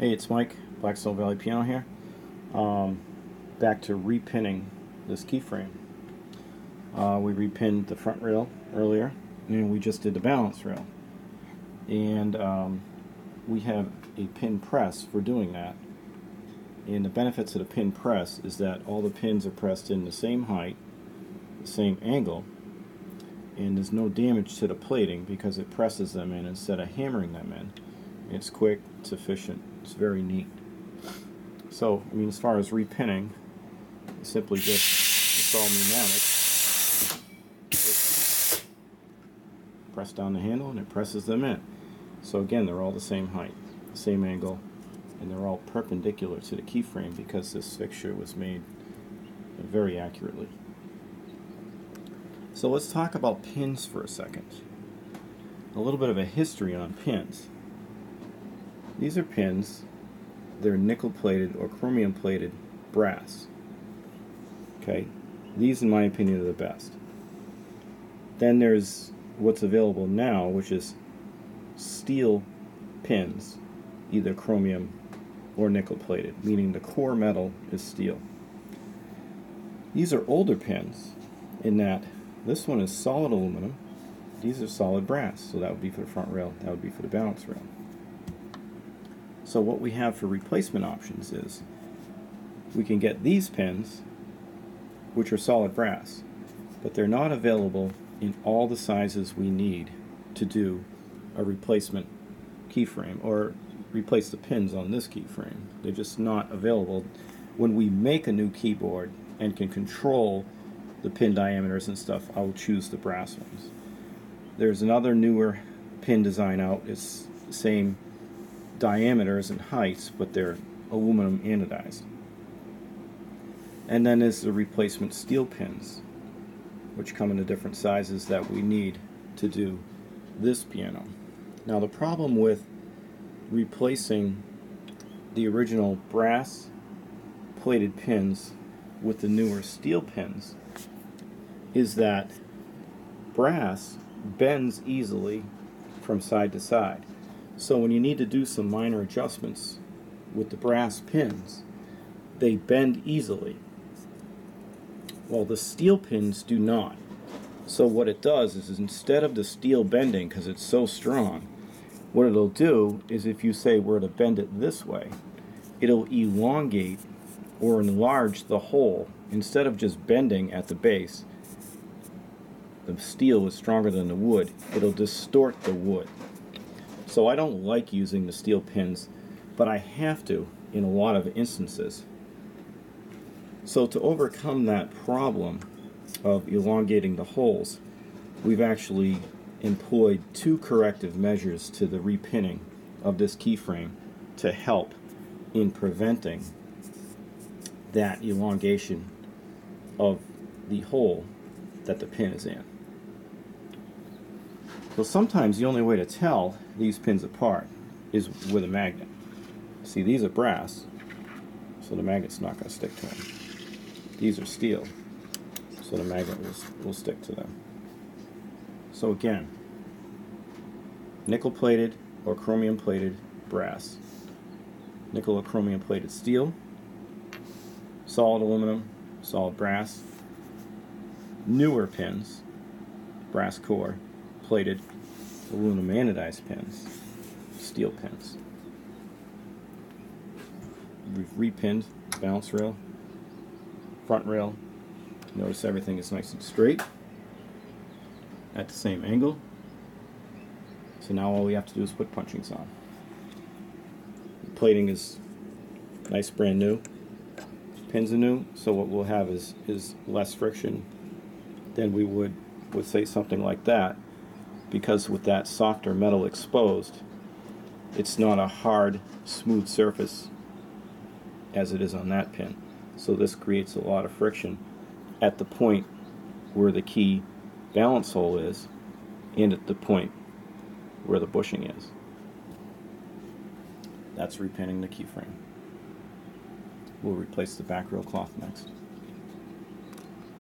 Hey, it's Mike, Blackstone Valley Piano here. Um, back to repinning this keyframe. Uh, we repinned the front rail earlier, and we just did the balance rail. And um, we have a pin press for doing that. And the benefits of the pin press is that all the pins are pressed in the same height, the same angle, and there's no damage to the plating because it presses them in instead of hammering them in. It's quick, it's efficient, it's very neat. So, I mean, as far as repinning, simply just, it's all pneumatic. Just press down the handle and it presses them in. So again, they're all the same height, same angle, and they're all perpendicular to the keyframe because this fixture was made very accurately. So let's talk about pins for a second. A little bit of a history on pins. These are pins. They're nickel plated or chromium plated brass. Okay, these, in my opinion, are the best. Then there's what's available now, which is steel pins, either chromium or nickel plated, meaning the core metal is steel. These are older pins in that this one is solid aluminum, these are solid brass, so that would be for the front rail, that would be for the balance rail. So what we have for replacement options is we can get these pins, which are solid brass, but they're not available in all the sizes we need to do a replacement keyframe or replace the pins on this keyframe. They're just not available. When we make a new keyboard and can control the pin diameters and stuff, I'll choose the brass ones. There's another newer pin design out. It's the same diameters and heights, but they're aluminum anodized. And then there's the replacement steel pins, which come in the different sizes that we need to do this piano. Now the problem with replacing the original brass plated pins with the newer steel pins is that brass bends easily from side to side. So when you need to do some minor adjustments with the brass pins, they bend easily. While the steel pins do not. So what it does is, instead of the steel bending, because it's so strong, what it'll do is if you say we're to bend it this way, it'll elongate or enlarge the hole instead of just bending at the base. The steel is stronger than the wood. It'll distort the wood. So I don't like using the steel pins, but I have to in a lot of instances. So to overcome that problem of elongating the holes, we've actually employed two corrective measures to the repinning of this keyframe to help in preventing that elongation of the hole that the pin is in. So sometimes the only way to tell these pins apart is with a magnet. See, these are brass, so the magnet's not going to stick to them. These are steel, so the magnet will, will stick to them. So again, nickel plated or chromium plated brass, nickel or chromium plated steel, solid aluminum, solid brass, newer pins, brass core, plated aluminum anodized pins, steel pins. We've repinned the balance rail, front rail. Notice everything is nice and straight at the same angle. So now all we have to do is put punchings on. The plating is nice brand new. Pins are new, so what we'll have is, is less friction than we would with say something like that because with that softer metal exposed, it's not a hard, smooth surface as it is on that pin. So this creates a lot of friction at the point where the key balance hole is and at the point where the bushing is. That's repinning the keyframe. We'll replace the back rail cloth next.